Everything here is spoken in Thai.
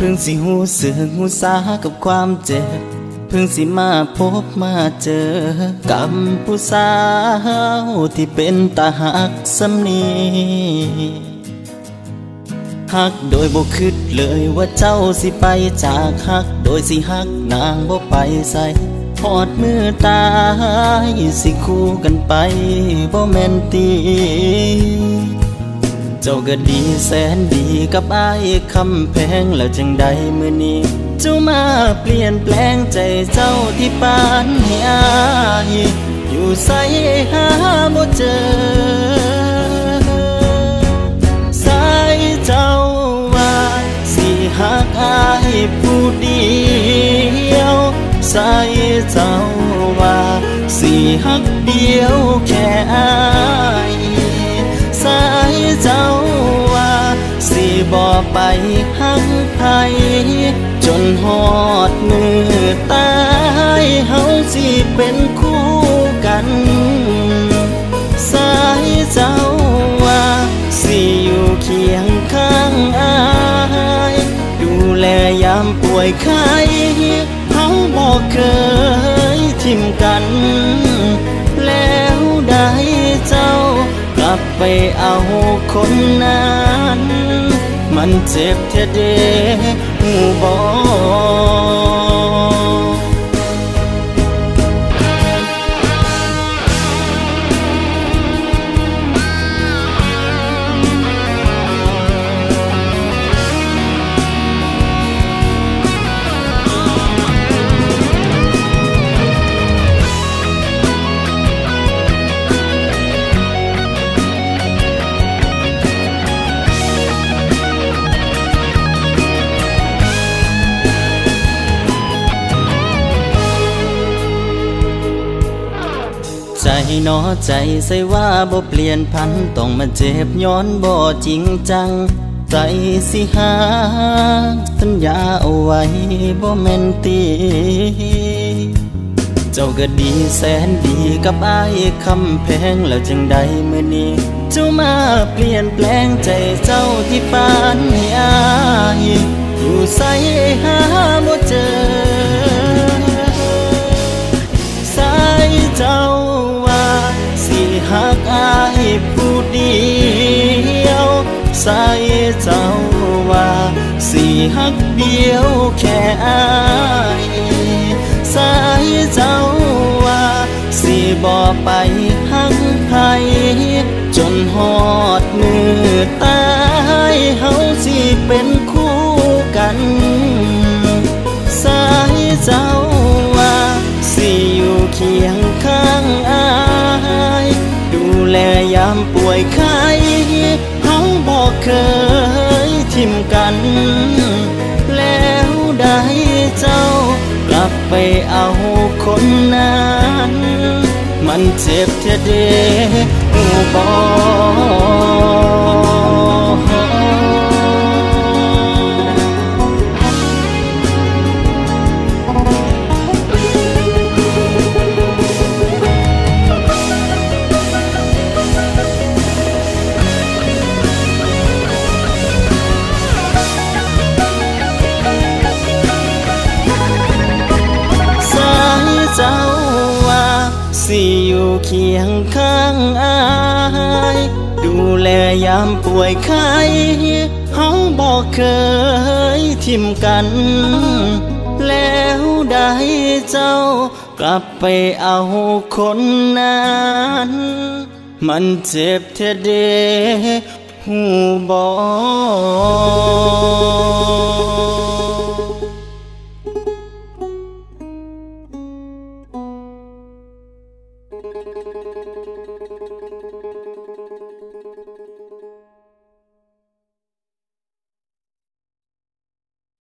พึ่งสิหูสึกหูสากับความเจ็บ เพิ่งสิมาพบมาเจอ กับผู้สาวที่เป็นตาหักสำนีหักโดยบ่คิดเลยว่าเจ้าสิไปจากหัก โดยสิหักนางบ่ไปใส่พอดมือตายสิคู่กันไปบ่แม่นตี จ้าก็ดีแสนดีกับอายคำแพงแล้วจังใดมือนี้ เจ้ามาเปลี่ยนแปลงใจเจ้าที่ปานให้อายอยู่ใส่หาบ่เจอสายเจ้าว่าสิหักอายผู้เดียวสายเจ้าว่าสิหักเดียวแค่อายสายเจ้า บ่ไปหักไผจนหอดมือตายเฮาสิเป็นคู่กัน สายเจ้าว่าสิอยู่เคียงข้างอายดูแลยามป่วยไข้เฮาบอกเคยทิมกัน แล้วได้เจ้ากลับไปเอาคนนั้น มันเจ็บเท่เดหูบอ ใจหนอใจใส่ว่าบ่เปลี่ยนพันต้องมาเจ็บย้อนบ่จริงจังใจสิหาสัญญาเอาไว้บ่แม่นตีเจ้าก็ดีแสนดีกับอายคำแพงแล้วจังใดมื้อนี้เจ้ามาเปลี่ยนแปลงใจเจ้าที่ปานให้อายอยู่ใส่หา อายผู้เดียวสายเจ้าว่าสิหักเดียวแค่อายสายเจ้าว่าสิบ่ไปหักไผจนหอดมือตายเฮาสิเป็นคู่กัน สายเจ้า ยามป่วยไข้เฮาบอกเคยทิมกัน แล้วได้เจ้ากลับไปเอาคนนั้น มันเจ็บเท่เดหูบอก เคียงข้างอายดูแลยามป่วยไข้เฮาบอกเคยทิมกัน แล้วได้เจ้ากลับไปเอาคนนั้นมันเจ็บเทเดหูบอ